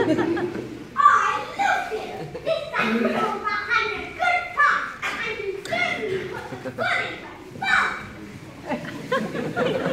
Oh, I love him. This about having a good time.